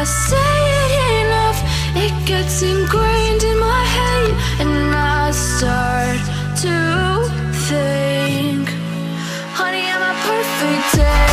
I say it enough, it gets ingrained in my head, and I start to think, honey, am a perfect? Day?